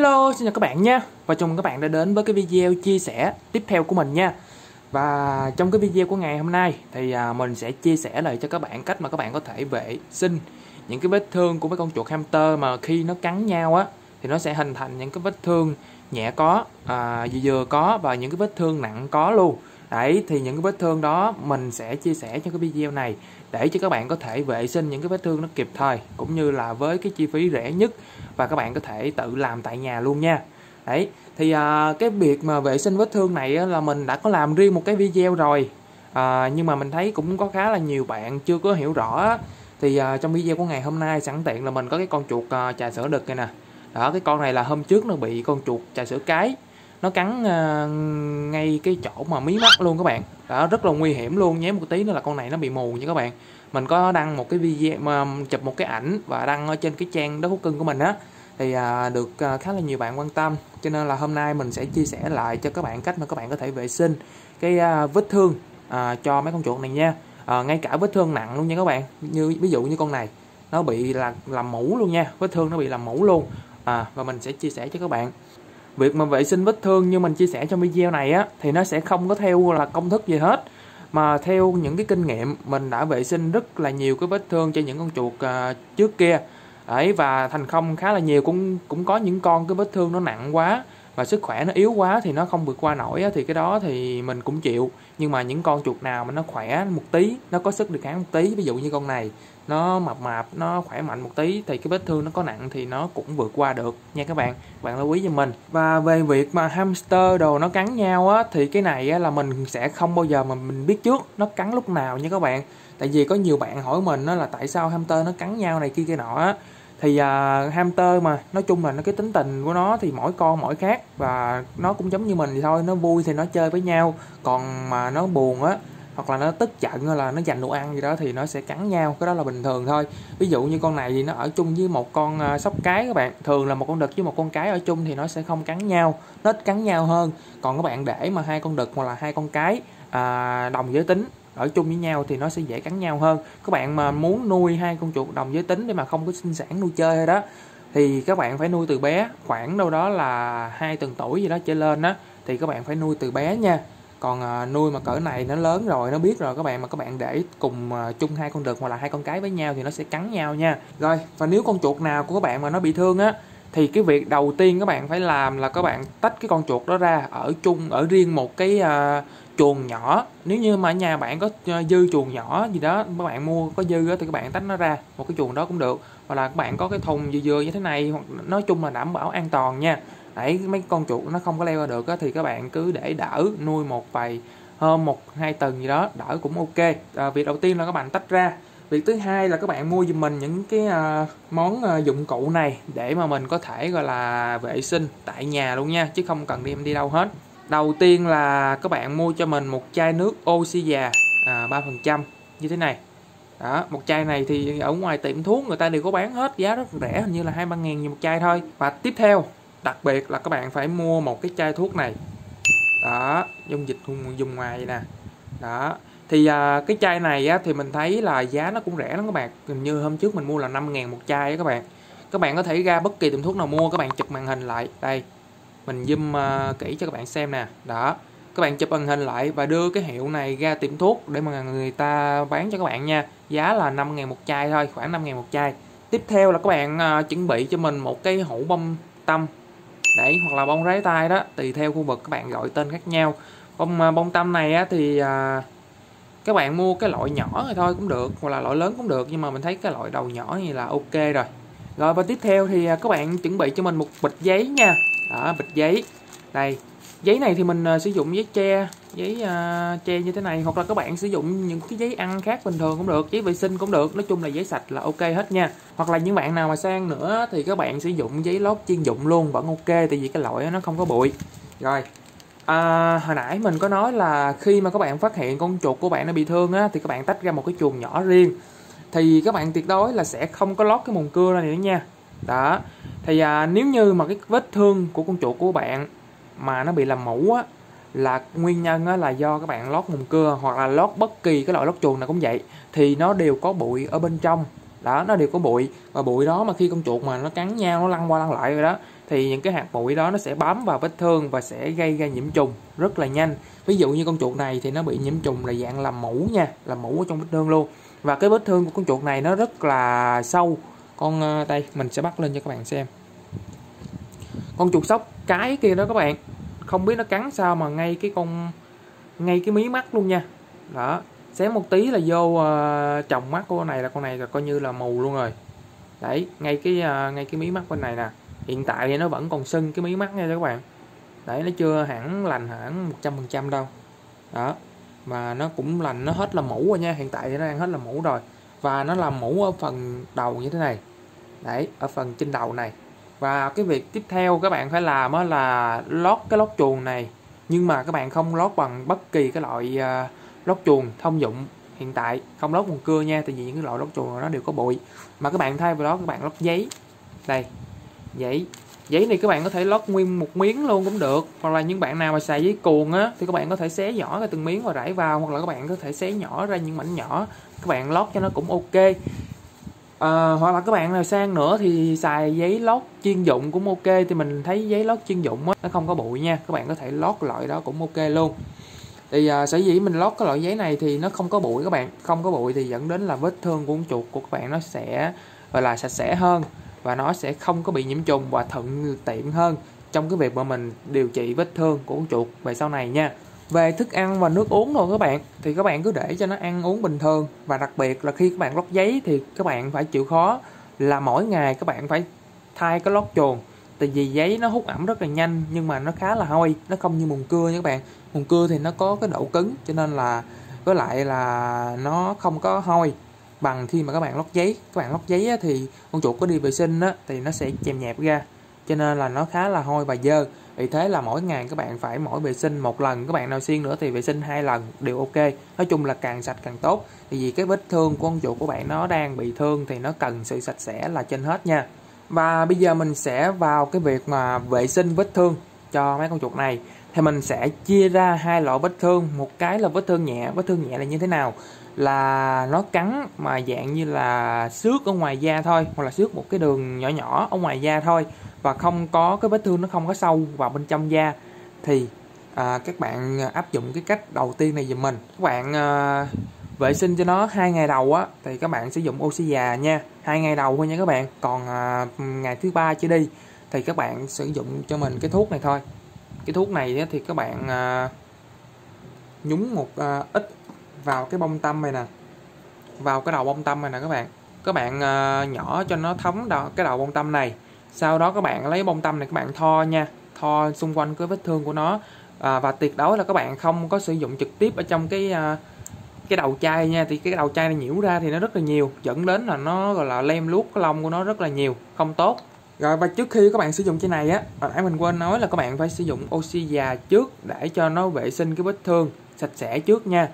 Hello, xin chào các bạn nha. Và chào mừng các bạn đã đến với cái video chia sẻ tiếp theo của mình nha. Và trong cái video của ngày hôm nay thì à, mình sẽ chia sẻ lại cho các bạn cách mà các bạn có thể vệ sinh những cái vết thương của mấy con chuột hamster mà khi nó cắn nhau á thì nó sẽ hình thành những cái vết thương nhẹ có, à, vừa vừa có và những cái vết thương nặng có luôn. Đấy thì những cái vết thương đó mình sẽ chia sẻ trong cái video này để cho các bạn có thể vệ sinh những cái vết thương nó kịp thời cũng như là với cái chi phí rẻ nhất và các bạn có thể tự làm tại nhà luôn nha. Đấy thì à, cái việc mà vệ sinh vết thương này á, là mình đã có làm riêng một cái video rồi. À, nhưng mà mình thấy cũng có khá là nhiều bạn chưa có hiểu rõ thì à, trong video của ngày hôm nay sẵn tiện là mình có cái con chuột à, trà sữa đực này nè. Đó cái con này là hôm trước nó bị con chuột trà sữa cái nó cắn uh, ngay cái chỗ mà mí mắt luôn các bạn. Đó rất là nguy hiểm luôn nhé một tí nữa là con này nó bị mù nha các bạn. Mình có đăng một cái video mà chụp một cái ảnh và đăng ở trên cái trang đất thú cưng của mình á. Thì à, được à, khá là nhiều bạn quan tâm. Cho nên là hôm nay mình sẽ chia sẻ lại cho các bạn cách mà các bạn có thể vệ sinh cái à, vết thương à, cho mấy con chuột này nha. À, ngay cả vết thương nặng luôn nha các bạn. Như ví dụ như con này nó bị là làm mũ luôn nha. Vết thương nó bị làm mũ luôn. À, và mình sẽ chia sẻ cho các bạn việc mà vệ sinh vết thương như mình chia sẻ trong video này á thì nó sẽ không có theo là công thức gì hết. Mà theo những cái kinh nghiệm mình đã vệ sinh rất là nhiều cái vết thương cho những con chuột uh, trước kia. Ấy và thành công khá là nhiều cũng cũng có những con cái vết thương nó nặng quá và sức khỏe nó yếu quá thì nó không vượt qua nổi thì cái đó thì mình cũng chịu. Nhưng mà những con chuột nào mà nó khỏe một tí nó có sức đề kháng một tí ví dụ như con này nó mập mạp nó khỏe mạnh một tí thì cái vết thương nó có nặng thì nó cũng vượt qua được nha các bạn. Bạn lưu ý cho mình. Và về việc mà hamster đồ nó cắn nhau á thì cái này á, là mình sẽ không bao giờ mà mình biết trước nó cắn lúc nào nha các bạn. Tại vì có nhiều bạn hỏi mình đó là tại sao hamster nó cắn nhau này kia kia nọ á thì uh, hamster mà nói chung là nó cái tính tình của nó thì mỗi con mỗi khác và nó cũng giống như mình thì thôi nó vui thì nó chơi với nhau. Còn mà nó buồn á hoặc là nó tức giận hay là nó giành đồ ăn gì đó thì nó sẽ cắn nhau cái đó là bình thường thôi. Ví dụ như con này thì nó ở chung với một con uh, sóc cái các bạn thường là một con đực với một con cái ở chung thì nó sẽ không cắn nhau nó ít cắn nhau hơn. Còn các bạn để mà hai con đực hoặc là hai con cái uh, đồng giới tính ở chung với nhau thì nó sẽ dễ cắn nhau hơn. Các bạn mà muốn nuôi hai con chuột đồng giới tính để mà không có sinh sản nuôi chơi hay đó thì các bạn phải nuôi từ bé khoảng đâu đó là hai tuần tuổi gì đó trở lên đó thì các bạn phải nuôi từ bé nha. Còn à, nuôi mà cỡ này nó lớn rồi nó biết rồi các bạn mà các bạn để cùng à, chung hai con đực hoặc là hai con cái với nhau thì nó sẽ cắn nhau nha. Rồi và nếu con chuột nào của các bạn mà nó bị thương á thì cái việc đầu tiên các bạn phải làm là các bạn tách cái con chuột đó ra ở chung ở riêng một cái uh, chuồng nhỏ. Nếu như mà nhà bạn có à, dư chuồng nhỏ gì đó các bạn mua có dư đó, thì các bạn tách nó ra một cái chuồng đó cũng được. Hoặc là các bạn có cái thùng dừa dừa như thế này hoặc nói chung là đảm bảo an toàn nha. Để mấy con chuột nó không có leo ra được đó, thì các bạn cứ để đỡ nuôi một vài hơn một hai tuần gì đó đỡ cũng ok. À, việc đầu tiên là các bạn tách ra việc thứ hai là các bạn mua giùm mình những cái uh, món uh, dụng cụ này để mà mình có thể gọi là vệ sinh tại nhà luôn nha chứ không cần đem đi đâu hết. Đầu tiên là các bạn mua cho mình một chai nước oxy già à, ba phần trăm như thế này. Đó một chai này thì ở ngoài tiệm thuốc người ta đều có bán hết giá rất rẻ hình như là hai ba ngàn một chai thôi. Và tiếp theo đặc biệt là các bạn phải mua một cái chai thuốc này. Đó dung dịch dùng ngoài vậy nè. Đó thì à, cái chai này á, thì mình thấy là giá nó cũng rẻ lắm các bạn. Hình như hôm trước mình mua là 5 ngàn một chai á các bạn. Các bạn có thể ra bất kỳ tiệm thuốc nào mua các bạn chụp màn hình lại. Đây mình zoom uh, kỹ cho các bạn xem nè. Đó các bạn chụp màn hình lại và đưa cái hiệu này ra tiệm thuốc để mà người ta bán cho các bạn nha. Giá là 5 ngàn một chai thôi khoảng 5 ngàn một chai. Tiếp theo là các bạn uh, chuẩn bị cho mình một cái hũ bông tâm đấy hoặc là bông rái tay đó tùy theo khu vực các bạn gọi tên khác nhau. Bông uh, bông tâm này á, thì uh, các bạn mua cái loại nhỏ thì thôi cũng được hoặc là loại lớn cũng được nhưng mà mình thấy cái loại đầu nhỏ như là ok rồi. Rồi và tiếp theo thì à, các bạn chuẩn bị cho mình một bịch giấy nha. Đó bịch giấy. Đây giấy này thì mình uh, sử dụng giấy tre giấy uh, tre như thế này hoặc là các bạn sử dụng những cái giấy ăn khác bình thường cũng được giấy vệ sinh cũng được. Nói chung là giấy sạch là ok hết nha. Hoặc là những bạn nào mà sang nữa thì các bạn sử dụng giấy lót chuyên dụng luôn vẫn ok tại vì cái loại nó không có bụi. Rồi à, hồi nãy mình có nói là khi mà các bạn phát hiện con chuột của bạn nó bị thương á thì các bạn tách ra một cái chuồng nhỏ riêng. Thì các bạn tuyệt đối là sẽ không có lót cái mùng cưa ra nữa nha. Đó. Thì à, nếu như mà cái vết thương của con chuột của bạn mà nó bị làm mũ á là nguyên nhân á, là do các bạn lót mùng cưa hoặc là lót bất kỳ cái loại lót chuồng nào cũng vậy thì nó đều có bụi ở bên trong. Đó nó đều có bụi và bụi đó mà khi con chuột mà nó cắn nhau nó lăn qua lăn lại rồi đó thì những cái hạt bụi đó nó sẽ bám vào vết thương và sẽ gây ra nhiễm trùng rất là nhanh. Ví dụ như con chuột này thì nó bị nhiễm trùng là dạng làm mũ nha làm mũ ở trong vết thương luôn. Và cái vết thương của con chuột này nó rất là sâu. Con ờ, đây mình sẽ bắt lên cho các bạn xem. Con chuột sóc cái kia đó các bạn không biết nó cắn sao mà ngay cái con ngay cái mí mắt luôn nha. Đó xé một tí là vô ờ, uh, trồng mắt của con này là con này là coi như là mù luôn rồi. Đấy ngay cái uh, ngay cái mí mắt bên này nè hiện tại thì nó vẫn còn sưng cái mí mắt nha các bạn. Đấy nó chưa hẳn lành hẳn một trăm phần trăm đâu. Đó mà nó cũng lành nó hết là mũ rồi nha. Hiện tại thì nó đang hết là mũ rồi. Và nó làm mũ ở phần đầu như thế này. Đấy ở phần trên đầu này. Và cái việc tiếp theo các bạn phải làm là lót cái lót chuồng này. Nhưng mà các bạn không lót bằng bất kỳ cái loại uh, lót chuồng thông dụng hiện tại. Không lót bằng cưa nha tại vì những cái loại lót chuồng nó đều có bụi. Mà các bạn thay vào đó các bạn lót giấy. Đây giấy giấy này các bạn có thể lót nguyên một miếng luôn cũng được. Hoặc là những bạn nào mà xài giấy cuồng á thì các bạn có thể xé nhỏ ra từng miếng và rải vào. Hoặc là các bạn có thể xé nhỏ ra những mảnh nhỏ. Các bạn lót cho nó cũng ok. À, hoặc là các bạn nào sang nữa thì xài giấy lót chuyên dụng cũng ok. Thì mình thấy giấy lót chuyên dụng á nó không có bụi nha. Các bạn có thể lót loại đó cũng ok luôn. Thì à, sở dĩ mình lót cái loại giấy này thì nó không có bụi các bạn. Không có bụi thì dẫn đến là vết thương của con chuột của các bạn nó sẽ gọi là sạch sẽ hơn và nó sẽ không có bị nhiễm trùng và thuận tiện hơn trong cái việc mà mình điều trị vết thương của con chuột về sau này nha. Về thức ăn và nước uống thôi các bạn, thì các bạn cứ để cho nó ăn uống bình thường và đặc biệt là khi các bạn lót giấy thì các bạn phải chịu khó là mỗi ngày các bạn phải thay cái lót chuồng. Tại vì giấy nó hút ẩm rất là nhanh nhưng mà nó khá là hôi, nó không như mùn cưa nha các bạn. Mùn cưa thì nó có cái độ cứng cho nên là với lại là nó không có hôi bằng khi mà các bạn lót giấy. Các bạn lót giấy á, thì con chuột có đi vệ sinh á, thì nó sẽ chèm nhẹp ra. Cho nên là nó khá là hôi và dơ. Vì thế là mỗi ngày các bạn phải mỗi vệ sinh một lần. Các bạn nào xuyên nữa thì vệ sinh hai lần đều ok. Nói chung là càng sạch càng tốt. Vì cái vết thương của con chuột của bạn nó đang bị thương thì nó cần sự sạch sẽ là trên hết nha. Và bây giờ mình sẽ vào cái việc mà vệ sinh vết thương cho mấy con chuột này thì mình sẽ chia ra hai loại vết thương. Một cái là vết thương nhẹ. Vết thương nhẹ là như thế nào? Là nó cắn mà dạng như là xước ở ngoài da thôi hoặc là xước một cái đường nhỏ nhỏ ở ngoài da thôi và không có cái vết thương nó không có sâu vào bên trong da. Thì à, các bạn áp dụng cái cách đầu tiên này giùm mình. Các bạn à, vệ sinh cho nó hai ngày đầu á thì các bạn sử dụng oxy già nha. Hai ngày đầu thôi nha các bạn. Còn à, ngày thứ ba chưa đi thì các bạn sử dụng cho mình cái thuốc này thôi cái thuốc này thì các bạn à, nhúng một à, ít vào cái bông tâm này nè vào cái đầu bông tâm này nè các bạn. Các bạn à, nhỏ cho nó thấm đầu, cái đầu bông tâm này. Sau đó các bạn lấy bông tâm này các bạn tho nha tho xung quanh cái vết thương của nó. À, và tuyệt đối là các bạn không có sử dụng trực tiếp ở trong cái à, cái đầu chai nha thì cái đầu chai này nhiễu ra thì nó rất là nhiều dẫn đến là nó gọi là lem luốc cái lông của nó rất là nhiều không tốt rồi, và trước khi các bạn sử dụng chai này á, hồi nãy mình quên nói là các bạn phải sử dụng oxy già trước để cho nó vệ sinh cái vết thương sạch sẽ trước nha.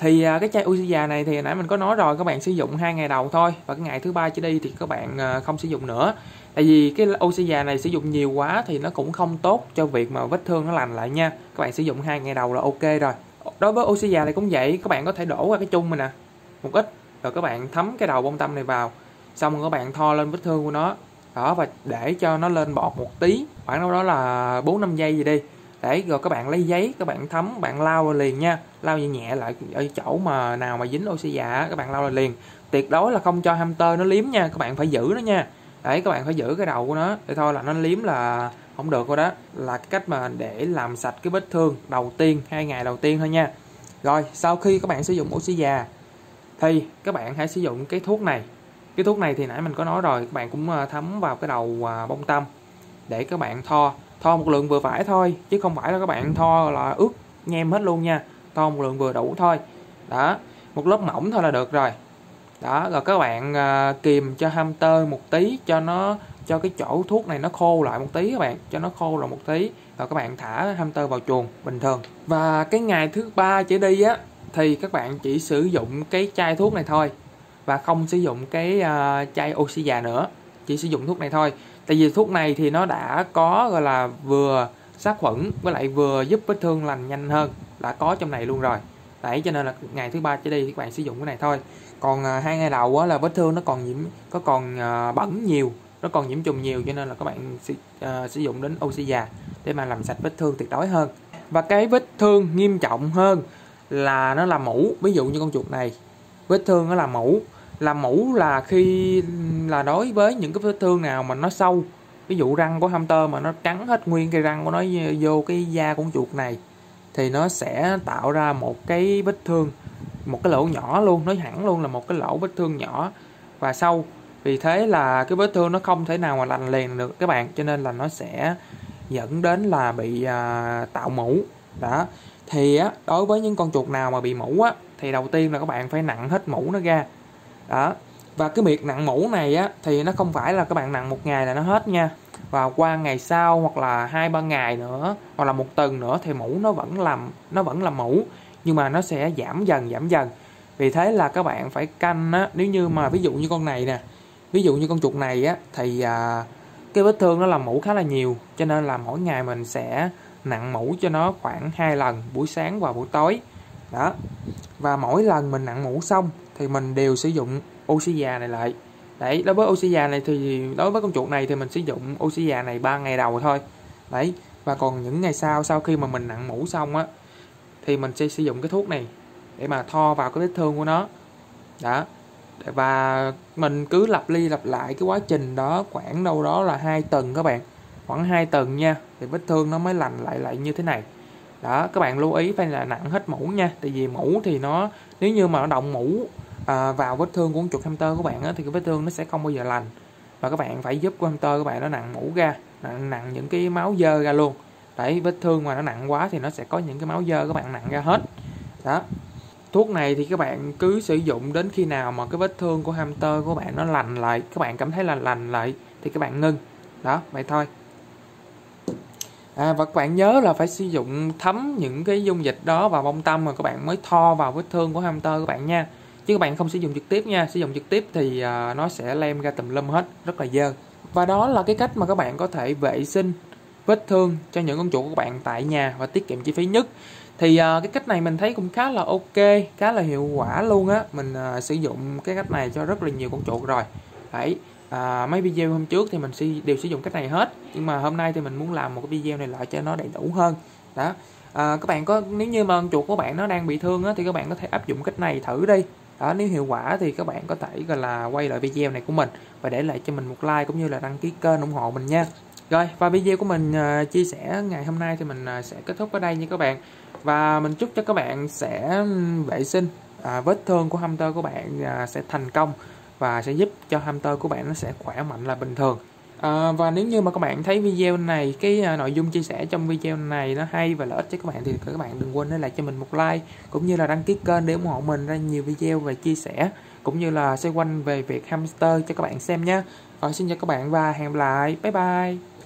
Thì à, cái chai oxy già này thì hồi nãy mình có nói rồi, các bạn sử dụng hai ngày đầu thôi và cái ngày thứ ba trở đi thì các bạn à, không sử dụng nữa. Tại vì cái oxy già này sử dụng nhiều quá thì nó cũng không tốt cho việc mà vết thương nó lành lại nha. Các bạn sử dụng hai ngày đầu là ok rồi. Đối với oxy già này cũng vậy, các bạn có thể đổ qua cái chung này nè, một ít, rồi các bạn thấm cái đầu bông tâm này vào, xong rồi các bạn tho lên vết thương của nó đó và để cho nó lên bọt một tí, khoảng đâu đó là bốn năm giây gì đi. Để rồi các bạn lấy giấy, các bạn thấm, bạn lau liền nha. Lau nhẹ nhẹ lại ở chỗ mà nào mà dính oxy dạ già các bạn lau lại liền. Tuyệt đối là không cho hamster nó liếm nha, các bạn phải giữ nó nha. Đấy, các bạn phải giữ cái đầu của nó. Để thôi là nó liếm là không được rồi đó. Là cách mà để làm sạch cái vết thương đầu tiên, hai ngày đầu tiên thôi nha. Rồi, sau khi các bạn sử dụng oxy già thì các bạn hãy sử dụng cái thuốc này cái thuốc này thì nãy mình có nói rồi các bạn cũng ờ, thấm vào cái đầu à, bông tâm để các bạn tho tho một lượng vừa phải thôi chứ không phải là các bạn tho là ướt nhem hết luôn nha. Tho một lượng vừa đủ thôi. Đó một lớp mỏng thôi là được rồi. Đó rồi các bạn à, kìm cho hamster một tí cho nó cho cái chỗ thuốc này nó khô lại một tí các bạn cho nó khô lại một tí rồi các bạn thả hamster vào chuồng bình thường. Và cái ngày thứ ba trở đi á thì các bạn chỉ sử dụng cái chai thuốc này thôi và không sử dụng cái uh, chai oxy già nữa chỉ sử dụng thuốc này thôi. Tại vì thuốc này thì nó đã có gọi là vừa sát khuẩn với lại vừa giúp vết thương lành nhanh hơn đã có trong này luôn rồi. Đấy cho nên là ngày thứ ba trở đi thì các bạn sử dụng cái này thôi. Còn à, hai ngày đầu á, là vết thương nó còn nhiễm có còn uh, bẩn nhiều nó còn nhiễm trùng nhiều cho nên là các bạn sử, uh, sử dụng đến oxy già để mà làm sạch vết thương tuyệt đối hơn. Và cái vết thương nghiêm trọng hơn là nó là mũ. Ví dụ như con chuột này vết thương nó là mũ làm mũ là khi là đối với những cái vết thương nào mà nó sâu ví dụ răng của hamster mà nó cắn hết nguyên cái răng của nó vô cái da của con chuột này thì nó sẽ tạo ra một cái vết thương một cái lỗ nhỏ luôn nói hẳn luôn là một cái lỗ vết thương nhỏ. Và sâu vì thế là cái vết thương nó không thể nào mà lành liền được các bạn cho nên là nó sẽ dẫn đến là bị à, tạo mũ đó. Thì á đối với những con chuột nào mà bị mũ á thì đầu tiên là các bạn phải nặng hết mũ nó ra đó. Và cái việc nặng mũ này á thì nó không phải là các bạn nặng một ngày là nó hết nha. Và qua ngày sau hoặc là hai ba ngày nữa hoặc là một tuần nữa thì mũ nó vẫn làm nó vẫn là mũ. Nhưng mà nó sẽ giảm dần giảm dần. Vì thế là các bạn phải canh á nếu như mà ví dụ như con này nè ví dụ như con chuột này á thì à, cái vết thương nó làm mũ khá là nhiều. Cho nên là mỗi ngày mình sẽ nặng mũ cho nó khoảng hai lần buổi sáng và buổi tối. Đó. Và mỗi lần mình nặng mũ xong thì mình đều sử dụng oxy già này lại. Đấy, đối với oxy già này thì, đối với con chuột này thì mình sử dụng oxy già này 3 ngày đầu thôi. Đấy, và còn những ngày sau sau khi mà mình nặng mũ xong á, thì mình sẽ sử dụng cái thuốc này để mà tho vào cái vết thương của nó. Đó, và mình cứ lặp đi lặp lại cái quá trình đó khoảng đâu đó là hai tuần các bạn. Khoảng 2 tuần nha, thì vết thương nó mới lành lại lại như thế này. Đó, các bạn lưu ý phải là nặng hết mũ nha, tại vì mũ thì nó, nếu như mà nó động mũ à, vào vết thương của chuột hamster của bạn á, thì cái vết thương nó sẽ không bao giờ lành. Và các bạn phải giúp con hamster của bạn nó nặng mũ ra nặng, nặng những cái máu dơ ra luôn. Đấy vết thương mà nó nặng quá thì nó sẽ có những cái máu dơ các bạn nặng ra hết. Đó. Thuốc này thì các bạn cứ sử dụng đến khi nào mà cái vết thương của hamster của bạn nó lành lại các bạn cảm thấy là lành lại thì các bạn ngưng. Đó vậy thôi. À, và các bạn nhớ là phải sử dụng thấm những cái dung dịch đó vào bông tâm mà các bạn mới tho vào vết thương của hamster các bạn nha chứ các bạn không sử dụng trực tiếp nha. Sử dụng trực tiếp thì uh, nó sẽ lem ra tùm lum hết. Rất là dơ. Và đó là cái cách mà các bạn có thể vệ sinh vết thương cho những con chuột của các bạn tại nhà và tiết kiệm chi phí nhất. Thì uh, cái cách này mình thấy cũng khá là ok khá là hiệu quả luôn á. Mình uh, sử dụng cái cách này cho rất là nhiều con chuột rồi. Đấy. À, mấy video hôm trước thì mình đều sử dụng cách này hết. Nhưng mà hôm nay thì mình muốn làm một cái video này lại cho nó đầy đủ hơn. Đó. À, các bạn có nếu như mà con chuột của bạn nó đang bị thương á, thì các bạn có thể áp dụng cách này thử đi đó nếu hiệu quả thì các bạn có thể gọi là quay lại video này của mình và để lại cho mình một like cũng như là đăng ký kênh ủng hộ mình nha. Rồi và video của mình uh, chia sẻ ngày hôm nay thì mình uh, sẽ kết thúc ở đây nha các bạn. Và mình chúc cho các bạn sẽ vệ sinh uh, vết thương của hamster của bạn uh, sẽ thành công và sẽ giúp cho hamster của bạn nó sẽ khỏe mạnh là bình thường. À, và nếu như mà các bạn thấy video này cái à, nội dung chia sẻ trong video này nó hay và lợi ích cho các bạn thì các bạn đừng quên để lại cho mình một like cũng như là đăng ký kênh để ủng hộ mình ra nhiều video về chia sẻ cũng như là xoay quanh về việc hamster cho các bạn xem nhé. Rồi xin chào các bạn và hẹn gặp lại. Bye bye.